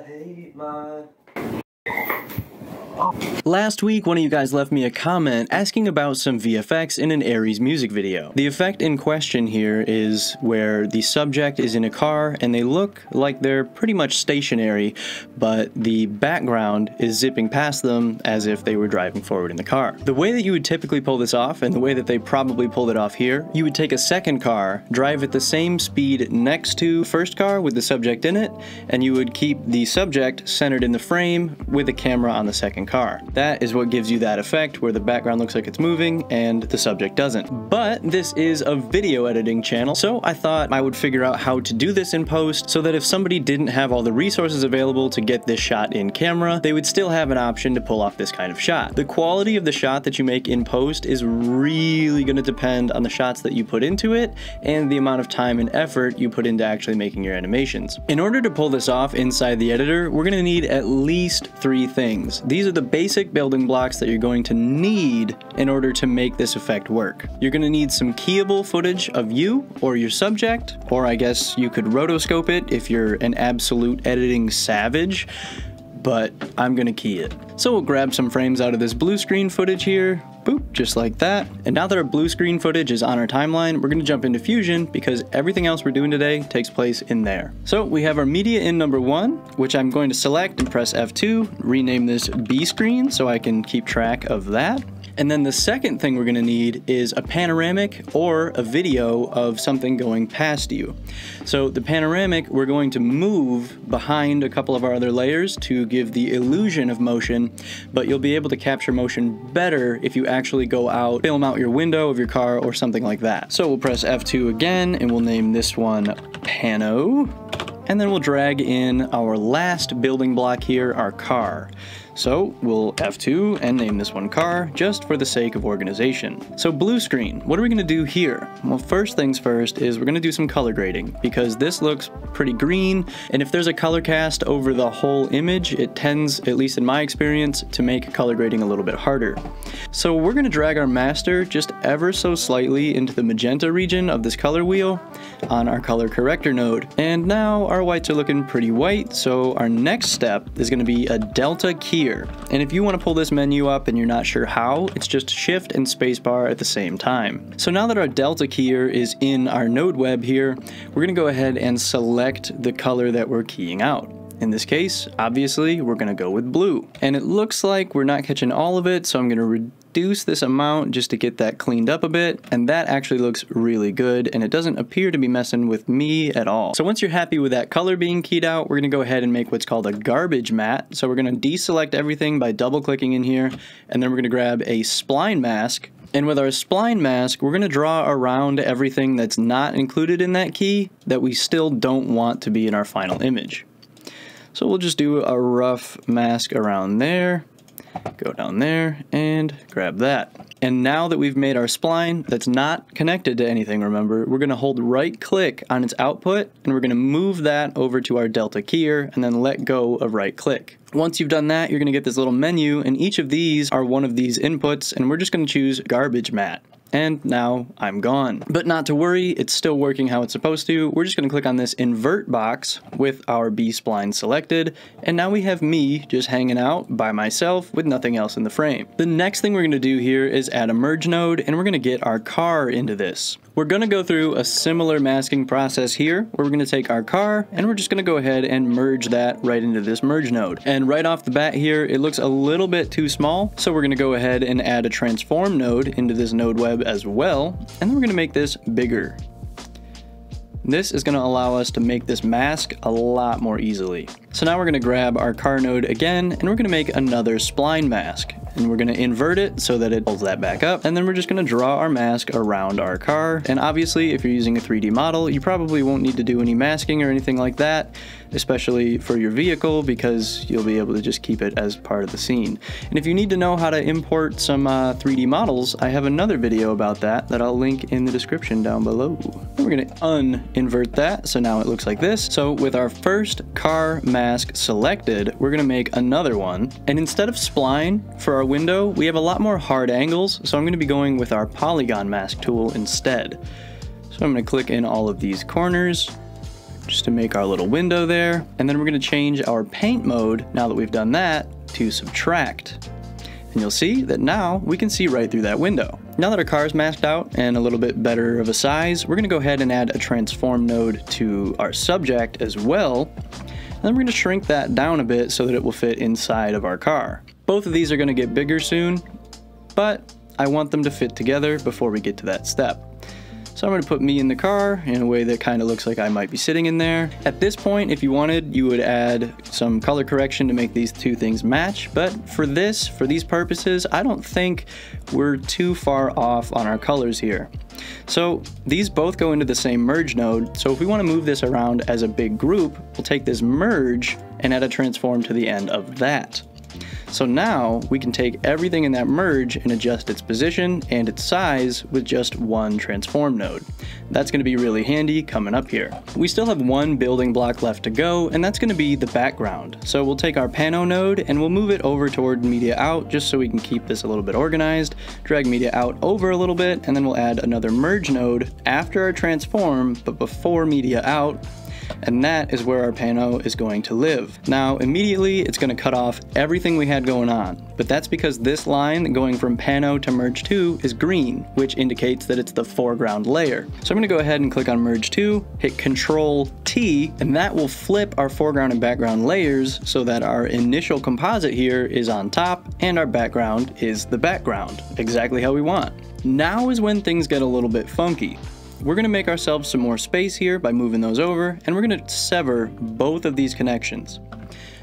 I hate my Last week, one of you guys left me a comment asking about some VFX in an Aries music video. The effect in question here is where the subject is in a car and they look like they're pretty much stationary, but the background is zipping past them as if they were driving forward in the car. The way that you would typically pull this off, and the way that they probably pulled it off here, you would take a second car, drive at the same speed next to first car with the subject in it, and you would keep the subject centered in the frame with the camera on the second car. That is what gives you that effect where the background looks like it's moving and the subject doesn't. But this is a video editing channel, so I thought I would figure out how to do this in post so that if somebody didn't have all the resources available to get this shot in camera, they would still have an option to pull off this kind of shot. The quality of the shot that you make in post is really going to depend on the shots that you put into it and the amount of time and effort you put into actually making your animations. In order to pull this off inside the editor, we're going to need at least three things. These are the basic building blocks that you're going to need in order to make this effect work. You're going to need some keyable footage of you or your subject, or I guess you could rotoscope it if you're an absolute editing savage, but I'm going to key it. So we'll grab some frames out of this blue screen footage here, boop, just like that. And now that our blue screen footage is on our timeline, we're gonna jump into Fusion because everything else we're doing today takes place in there. So we have our media in number one, which I'm going to select and press F2, rename this B screen so I can keep track of that. And then the second thing we're gonna need is a panoramic or a video of something going past you. So the panoramic, we're going to move behind a couple of our other layers to give the illusion of motion, but you'll be able to capture motion better if you actually go out, film out your window of your car or something like that. So we'll press F2 again and we'll name this one Pano. And then we'll drag in our last building block here, our car. So we'll F2 and name this one car just for the sake of organization. So blue screen, what are we gonna do here? Well, first things first is we're gonna do some color grading because this looks pretty green. And if there's a color cast over the whole image, it tends, at least in my experience, to make color grading a little bit harder. So we're gonna drag our master just ever so slightly into the magenta region of this color wheel on our color corrector node. And now our whites are looking pretty white. So our next step is gonna be a delta keyer and if you want to pull this menu up and you're not sure how, it's just shift and spacebar at the same time. So now that our delta keyer is in our node web here, we're going to go ahead and select the color that we're keying out. In this case, obviously, we're gonna go with blue. And it looks like we're not catching all of it, so I'm gonna reduce this amount just to get that cleaned up a bit. And that actually looks really good, and it doesn't appear to be messing with me at all. So once you're happy with that color being keyed out, we're gonna go ahead and make what's called a garbage matte. So we're gonna deselect everything by double clicking in here, and then we're gonna grab a spline mask, and with our spline mask, we're going to draw around everything that's not included in that key that we still don't want to be in our final image. So we'll just do a rough mask around there, go down there, and grab that. And now that we've made our spline that's not connected to anything, remember, we're going to hold right click on its output, and we're going to move that over to our delta keyer, and then let go of right click. Once you've done that, you're going to get this little menu, and each of these are one of these inputs, and we're just going to choose garbage matte and now I'm gone. But not to worry, it's still working how it's supposed to. We're just gonna click on this invert box with our B-spline selected, and now we have me just hanging out by myself with nothing else in the frame. The next thing we're gonna do here is add a merge node, and we're gonna get our car into this. We're gonna go through a similar masking process here, where we're gonna take our car, and we're just gonna go ahead and merge that right into this merge node. And right off the bat here, it looks a little bit too small, so we're gonna go ahead and add a transform node into this node web as well, and then we're gonna make this bigger. This is going to allow us to make this mask a lot more easily. So now we're going to grab our car node again and we're going to make another spline mask and we're gonna invert it so that it pulls that back up. And then we're just gonna draw our mask around our car. And obviously, if you're using a 3D model, you probably won't need to do any masking or anything like that, especially for your vehicle, because you'll be able to just keep it as part of the scene. And if you need to know how to import some uh, 3D models, I have another video about that that I'll link in the description down below. And we're gonna un-invert that, so now it looks like this. So with our first car mask selected, we're gonna make another one. And instead of spline for our window, we have a lot more hard angles, so I'm going to be going with our polygon mask tool instead. So I'm going to click in all of these corners, just to make our little window there. And then we're gonna change our paint mode, now that we've done that, to subtract. And you'll see that now we can see right through that window. Now that our car is masked out and a little bit better of a size, we're gonna go ahead and add a transform node to our subject as well. And then we're gonna shrink that down a bit so that it will fit inside of our car. Both of these are gonna get bigger soon, but I want them to fit together before we get to that step. So I'm going to put me in the car in a way that kind of looks like I might be sitting in there. At this point, if you wanted, you would add some color correction to make these two things match. But for this, for these purposes, I don't think we're too far off on our colors here. So these both go into the same merge node. So if we want to move this around as a big group, we'll take this merge and add a transform to the end of that. So now we can take everything in that merge and adjust its position and its size with just one transform node. That's going to be really handy coming up here. We still have one building block left to go and that's going to be the background. So we'll take our pano node and we'll move it over toward media out just so we can keep this a little bit organized, drag media out over a little bit and then we'll add another merge node after our transform but before media out and that is where our pano is going to live. Now, immediately it's going to cut off everything we had going on, but that's because this line going from pano to merge 2 is green, which indicates that it's the foreground layer. So I'm going to go ahead and click on merge 2, hit control T, and that will flip our foreground and background layers so that our initial composite here is on top and our background is the background, exactly how we want. Now is when things get a little bit funky. We're gonna make ourselves some more space here by moving those over, and we're gonna sever both of these connections.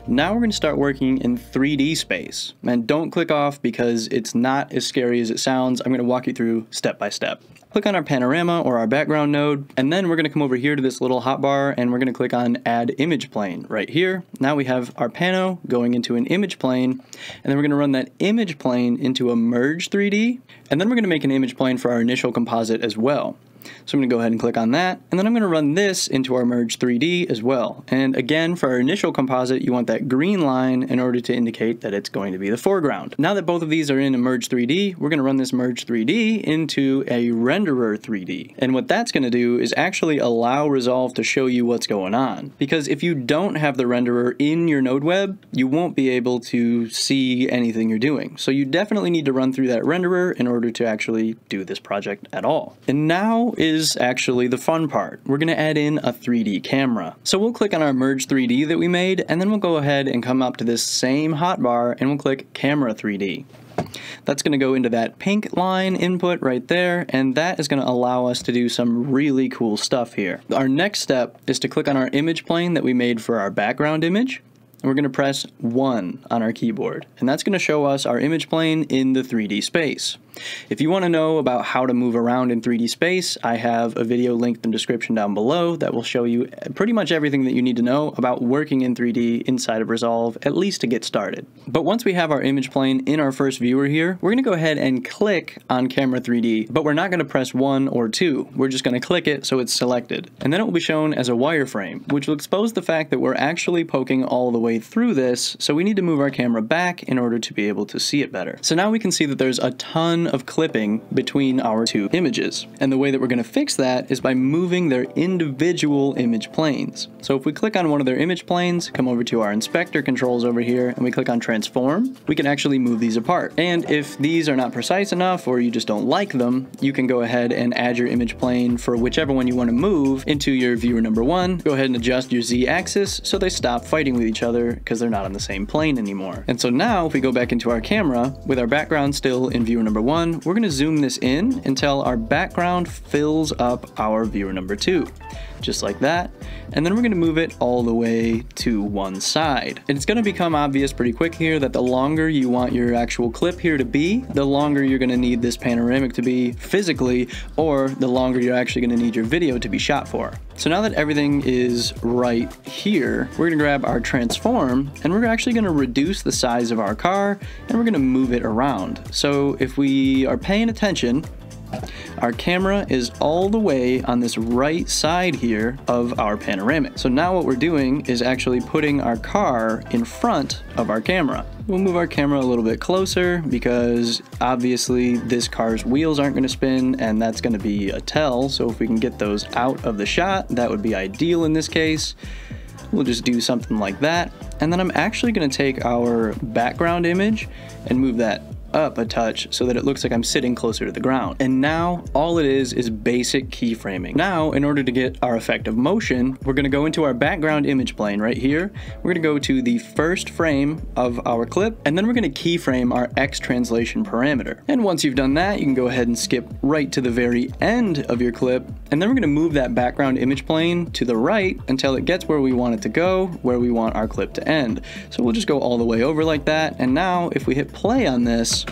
Now we're to start working in 3D space. And don't click off because it's not as scary as it sounds. I'm to walk you through step by step. Click on our panorama or our background node, and then we're to come over here to this little hotbar and we're to click on add image plane right here. Now we have our pano going into an image plane, and then we're to run that image plane into a merge 3D, and then we're to make an image plane for our initial composite as well. So I'm going to go ahead and click on that. And then I'm going to run this into our Merge 3D as well. And again, for our initial composite, you want that green line in order to indicate that it's going to be the foreground. Now that both of these are in a Merge 3D, we're going to run this Merge 3D into a Renderer 3D. And what that's going to do is actually allow Resolve to show you what's going on. Because if you don't have the renderer in your node web, you won't be able to see anything you're doing. So you definitely need to run through that renderer in order to actually do this project at all. And now is actually the fun part. We're going to add in a 3D camera. So we'll click on our Merge 3D that we made, and then we'll go ahead and come up to this same hotbar and we'll click Camera 3D. That's going to go into that pink line input right there, and that is going to allow us to do some really cool stuff here. Our next step is to click on our image plane that we made for our background image, and we're going to press 1 on our keyboard, and that's going to show us our image plane in the 3D space. If you want to know about how to move around in 3D space, I have a video linked in the description down below that will show you pretty much everything that you need to know about working in 3D inside of Resolve, at least to get started. But once we have our image plane in our first viewer here, we're going to go ahead and click on Camera 3D, but we're not going to press 1 or 2. We're just going to click it so it's selected. And then it will be shown as a wireframe, which will expose the fact that we're actually poking all the way through this, so we need to move our camera back in order to be able to see it better. So now we can see that there's a ton of clipping between our two images. And the way that we're going to fix that is by moving their individual image planes. So if we click on one of their image planes, come over to our inspector controls over here, and we click on transform, we can actually move these apart. And if these are not precise enough or you just don't like them, you can go ahead and add your image plane for whichever one you want to move into your viewer number one. Go ahead and adjust your Z axis so they stop fighting with each other because they're not on the same plane anymore. And so now if we go back into our camera with our background still in viewer number one, we're going to zoom this in until our background fills up our viewer number two just like that. And then we're gonna move it all the way to one side. And it's gonna become obvious pretty quick here that the longer you want your actual clip here to be, the longer you're gonna need this panoramic to be physically, or the longer you're actually gonna need your video to be shot for. So now that everything is right here, we're gonna grab our transform and we're actually gonna reduce the size of our car and we're gonna move it around. So if we are paying attention, our camera is all the way on this right side here of our panoramic. So now what we're doing is actually putting our car in front of our camera. we'll move our camera a little bit closer because obviously this car's wheels aren't going to spin and that's going to be a tell. So if we can get those out of the shot, that would be ideal in this case. We'll just do something like that. And then I'm actually going to take our background image and move that up a touch so that it looks like I'm sitting closer to the ground. And now all it is is basic keyframing. Now, in order to get our effect of motion, we're gonna go into our background image plane right here. We're gonna go to the first frame of our clip, and then we're gonna keyframe our X translation parameter. And once you've done that, you can go ahead and skip right to the very end of your clip, and then we're gonna move that background image plane to the right until it gets where we want it to go, where we want our clip to end. So we'll just go all the way over like that, and now if we hit play on this,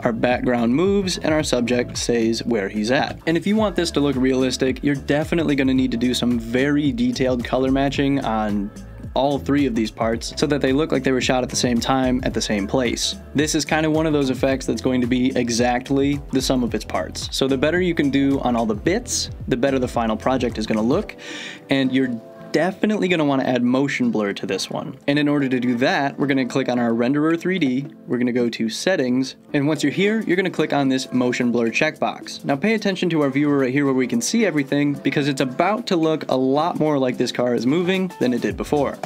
our background moves and our subject stays where he's at. And if you want this to look realistic, you're definitely going to need to do some very detailed color matching on all three of these parts so that they look like they were shot at the same time at the same place. This is kind of one of those effects that's going to be exactly the sum of its parts. So the better you can do on all the bits, the better the final project is going to look, and you're definitely going to want to add motion blur to this one. And in order to do that, we're going to click on our renderer 3D, we're going to go to settings, and once you're here, you're going to click on this motion blur checkbox. Now pay attention to our viewer right here where we can see everything because it's about to look a lot more like this car is moving than it did before.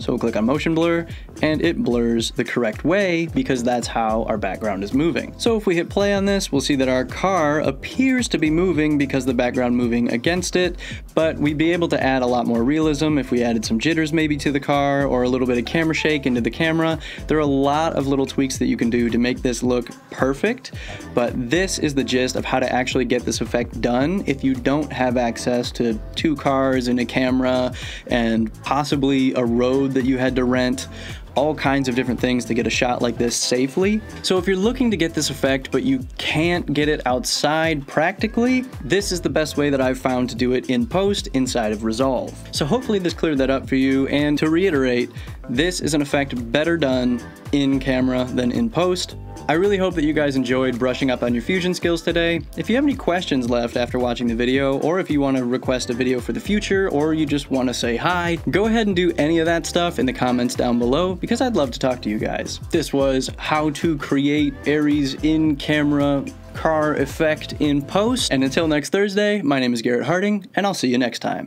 So we'll click on motion blur and it blurs the correct way because that's how our background is moving. So if we hit play on this, we'll see that our car appears to be moving because the background moving against it, but we'd be able to add a lot more realism if we added some jitters maybe to the car or a little bit of camera shake into the camera. There are a lot of little tweaks that you can do to make this look perfect, but this is the gist of how to actually get this effect done if you don't have access to two cars and a camera and possibly a road that you had to rent all kinds of different things to get a shot like this safely. So if you're looking to get this effect but you can't get it outside practically, this is the best way that I've found to do it in post inside of Resolve. So hopefully this cleared that up for you and to reiterate, this is an effect better done in camera than in post. I really hope that you guys enjoyed brushing up on your fusion skills today. If you have any questions left after watching the video, or if you want to request a video for the future, or you just want to say hi, go ahead and do any of that stuff in the comments down below because I'd love to talk to you guys. This was how to create Aries in-camera car effect in post. And until next Thursday, my name is Gerrit Harding, and I'll see you next time.